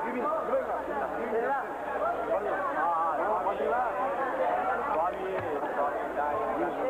유빈,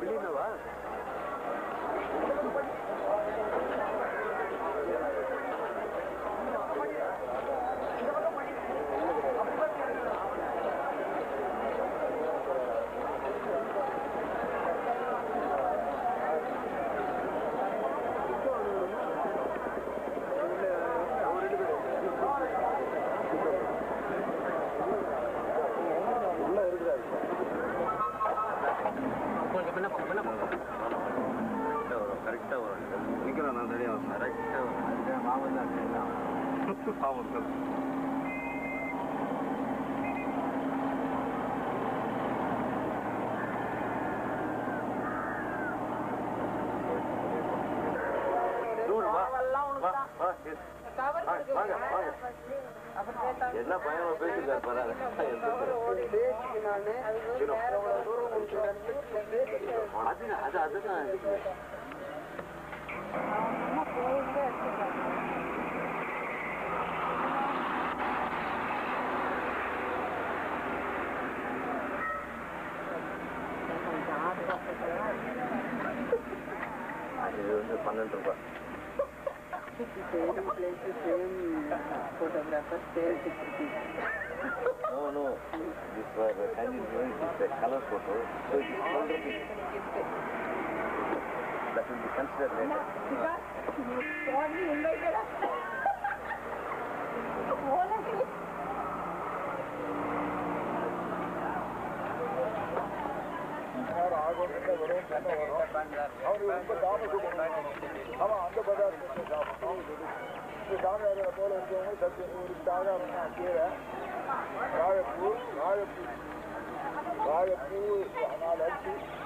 பிள்ளைவா என்ன பயமா பேசிட்டு பரவாயில்ல அது அதுதான் mandan tropas. Si quisieran places, quieren fotografías de No, no. This was a kind of noise. It's a color photo. So it is called a piece. That will be considered later. God, he invited us. All of it. और आगे बढ़ते बढ़ो Stadion markeren. Waar het voert, waar het voert. Waar het voert, waar het voert.